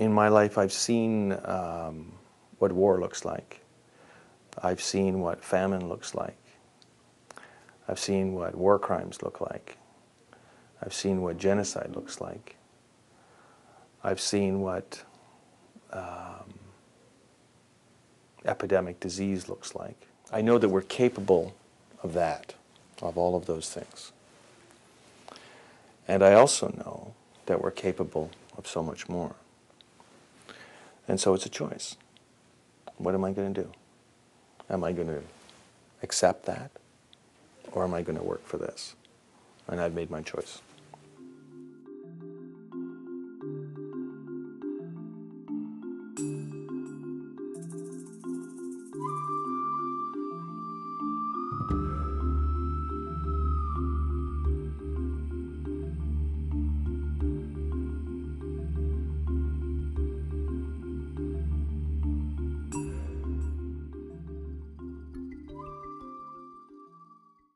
in my life, I've seen um, what war looks like. I've seen what famine looks like. I've seen what war crimes look like. I've seen what genocide looks like. I've seen what um, epidemic disease looks like. I know that we're capable of that, of all of those things. And I also know that we're capable of so much more. And so it's a choice. What am I going to do? Am I going to accept that? Or am I going to work for this? And I've made my choice.